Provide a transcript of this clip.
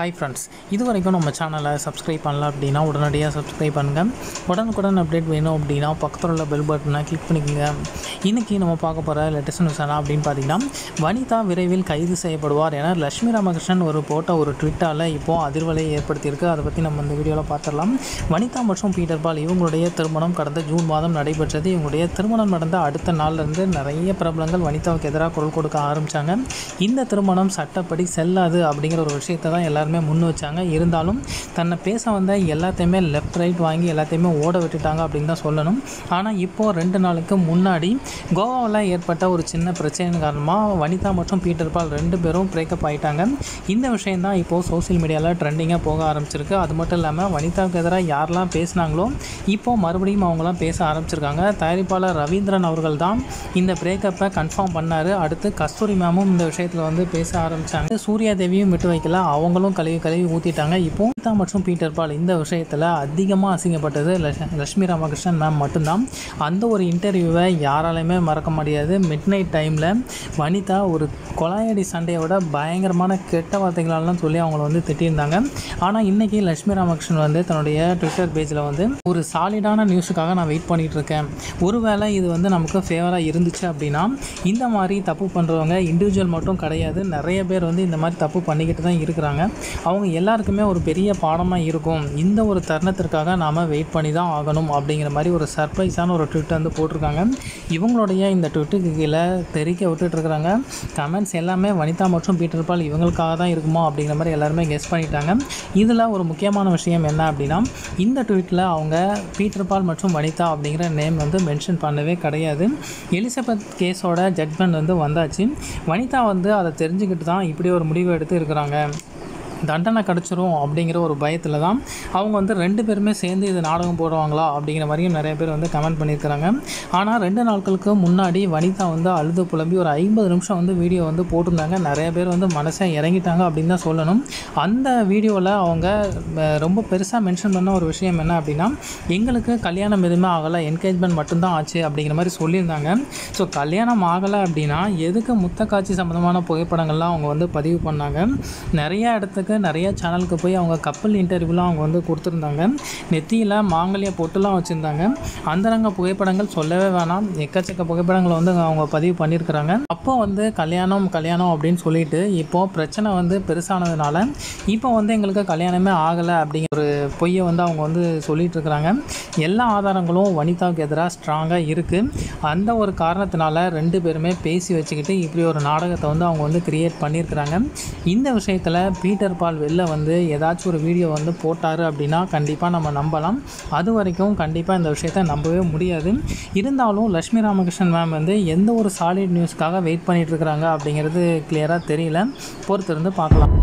Hi friends இது வரைக்கும் நம்ம சேனலை சப்ஸ்கிரைப் பண்ணல அப்படின்னா உடனடியாக சப்ஸ்கிரைப் பண்ணுங்கள் உடனுக்குடன் அப்டேட் வேணும் அப்படின்னா பக்கத்தில் உள்ள பெல் பட்டனை கிளிக் பண்ணிக்கோங்க. இன்றைக்கி நம்ம பார்க்க போகிற லேட்டஸ்ட் நியூஸ் என்ன அப்படின்னு பார்த்தீங்கன்னா வனிதா விரைவில் கைது செய்யப்படுவார் என லட்சுமி ராமகிருஷ்ணன் ஒரு போட்ட ஒரு ட்விட்டால் இப்போது அதிர்வலையை ஏற்படுத்தியிருக்கு. அதை பற்றி நம்ம இந்த வீடியோவில் பார்த்துடலாம். வனிதா மற்றும் பீட்டர் பால் இவங்களுடைய திருமணம் கடந்த ஜூன் மாதம் நடைபெற்றது. இவங்களுடைய திருமணம் நடந்த அடுத்த நாள்லேருந்து நிறைய பிரபலங்கள் வனிதாவுக்கு எதிராக குரல் கொடுக்க ஆரம்பித்தாங்க இந்த திருமணம் சட்டப்படி செல்லாது அப்படிங்கிற ஒரு விஷயத்தை தான் எல்லாருமே முன் வச்சாங்க. இருந்தாலும் தன்னை பேச வந்த எல்லாத்தையுமே லெஃப்ட் ரைட் வாங்கி எல்லாத்தையுமே ஓட விட்டுட்டாங்க அப்படின்னு தான் சொல்லணும். ஆனால் இப்போது ரெண்டு நாளுக்கு முன்னாடி கோவாவில் ஏற்பட்ட ஒரு சின்ன பிரச்சனையின் காரணமாக வனிதா மற்றும் பீட்டர் பால் ரெண்டு பேரும் பிரேக்கப் ஆயிட்டாங்க. இந்த விஷயம் தான் இப்போது சோஷியல் மீடியாவில் ட்ரெண்டிங்காக போக ஆரம்பிச்சிருக்கு. அது மட்டும் இல்லாமல் வனிதாவுக்கு எதிராக யாரெல்லாம் பேசினாங்களோ இப்போது மறுபடியும் அவங்களாம் பேச ஆரம்பிச்சிருக்காங்க. தயாரிப்பாளர் ரவீந்திரன் அவர்கள் தான் இந்த பிரேக்கப்பை கன்ஃபார்ம் பண்ணார். அடுத்து கஸ்தூரி மேமும் இந்த விஷயத்தில் வந்து பேச ஆரம்பித்தாங்க சூர்யா தேவியும் விட்டு வைக்கல. அவங்களும் கழுவி கழுவி ஊற்றிட்டாங்க இப்போ வனிதா மற்றும் பீட்டர் பால் இந்த விஷயத்தில் அதிகமாக அசிங்கப்பட்டது லட்சுமி ராமகிருஷ்ணன் மேம் மட்டும்தான். அந்த ஒரு இன்டர்வியூவை யாராலையுமே மறக்க முடியாது. மிட் நைட் டைமில் வனிதா ஒரு கொலாயடி சண்டையை விட பயங்கரமான கெட்ட வார்த்தைகளெல்லாம் சொல்லி அவங்கள வந்து திட்டியிருந்தாங்க. ஆனால் இன்றைக்கி லட்சுமி ராமகிருஷ்ணன் வந்து தன்னுடைய ட்விட்டர் பேஜில் வந்து ஒரு சாலிடான நியூஸுக்காக நான் வெயிட் பண்ணிகிட்டு இருக்கேன் ஒருவேளை இது வந்து நமக்கு ஃபேவராக இருந்துச்சு அப்படின்னா இந்த மாதிரி தப்பு பண்ணுறவங்க இண்டிவிஜுவல் மட்டும் கிடையாது. நிறைய பேர் வந்து இந்த மாதிரி தப்பு பண்ணிக்கிட்டு தான் இருக்கிறாங்க. அவங்க எல்லாருக்குமே ஒரு பெரிய பாடமாக இருக்கும். இந்த ஒரு தருணத்திற்காக நாம் வெயிட் பண்ணி தான் ஆகணும் அப்படிங்கிற மாதிரி ஒரு சர்ப்ரைஸான ஒரு ட்விட் வந்து போட்டிருக்காங்க. இவங்களுடைய இந்த ட்விட்டுக்கு கீழே தெரிக்க விட்டுட்ருக்குறாங்க கமெண்ட்ஸ் எல்லாமே வனிதா மற்றும் பீட்டர் பால் இவங்களுக்காக தான் இருக்குமா அப்படிங்கிற மாதிரி எல்லாருமே கெஸ் பண்ணிட்டாங்க. இதில் ஒரு முக்கியமான விஷயம் என்ன அப்படின்னா இந்த ட்வீட்டில் அவங்க பீட்டர் பால் மற்றும் வனிதா அப்படிங்கிற நேம் வந்து மென்ஷன் பண்ணவே கிடையாது. எலிசபெத் கேஸோட ஜட்மெண்ட் வந்து வந்தாச்சு. வனிதா வந்து அதை தெரிஞ்சுக்கிட்டு தான் இப்படி ஒரு முடிவு எடுத்து இருக்கிறாங்க. தண்டனை கிடச்சிரும் அப்படிங்கிற ஒரு பயத்தில் தான் அவங்க வந்து ரெண்டு பேருமே சேர்ந்து இது நாடகம் போடுவாங்களா அப்படிங்கிற மாதிரியும் நிறைய பேர் வந்து கமெண்ட் பண்ணியிருக்கிறாங்க. ஆனால் ரெண்டு நாட்களுக்கு முன்னாடி வனிதா வந்து அழுது புலம்பி ஒரு ஐம்பது நிமிஷம் வந்து வீடியோ வந்து போட்டிருந்தாங்க. நிறைய பேர் வந்து மனசை இறங்கிட்டாங்க அப்படின்னு தான் சொல்லணும். அந்த வீடியோவில் அவங்க ரொம்ப பெருசாக மென்ஷன் பண்ண ஒரு விஷயம் என்ன அப்படின்னா எங்களுக்கு கல்யாணம் எதுவுமே ஆகலை என்கேஜ்மெண்ட் மட்டும்தான் ஆச்சு அப்படிங்கிற மாதிரி சொல்லியிருந்தாங்க. ஸோ கல்யாணம் ஆகலை அப்படின்னா எதுக்கு முத்த காட்சி சம்மந்தமான புகைப்படங்கள்லாம் அவங்க வந்து பதிவு பண்ணாங்க? நிறைய இடத்துக்கு நிறைய சேனலுக்கு போய் அவங்க கப்பல் இன்டர்வியூலாம் அவங்க வந்து கொடுத்துருந்தாங்க. நெத்தியில் மாங்கல்ய பொட்டுலாம் வச்சுருந்தாங்க. அந்தரங்க புகைப்படங்கள் சொல்லவே வேணாம். எக்கச்சக்க புகைப்படங்களை வந்து அவங்க பதிவு பண்ணியிருக்கிறாங்க. அப்போ வந்து கல்யாணம் கல்யாணம் அப்படின்னு சொல்லிட்டு இப்போது பிரச்சனை வந்து பெருசானதுனால இப்போ வந்து எங்களுக்கு கல்யாணமே ஆகலை அப்படிங்கிற ஒரு பொய்யை வந்து அவங்க வந்து சொல்லிட்டு இருக்கிறாங்க எல்லா ஆதாரங்களும் வனிதாவுக்கு எதிராக ஸ்ட்ராங்காக இருக்குது அந்த ஒரு காரணத்தினால ரெண்டு பேருமே பேசி வச்சுக்கிட்டு இப்படி ஒரு நாடகத்தை வந்து அவங்க வந்து கிரியேட் பண்ணியிருக்கிறாங்க. இந்த விஷயத்தில் பீட்டர் பால் வெளில வந்து ஏதாச்சும் ஒரு வீடியோ வந்து போட்டார் அப்படின்னா கண்டிப்பாக நம்ம நம்பலாம். அது வரைக்கும் கண்டிப்பாக இந்த விஷயத்தை நம்பவே முடியாது. இருந்தாலும் லட்சுமி ராமகிருஷ்ணன் மேம் வந்து எந்த ஒரு சாலிட் நியூஸ்க்காக வெயிட் பண்ணிட்டு அப்படிங்கிறது கிளியராக தெரியல. பொறுத்திருந்து பார்க்கலாம்.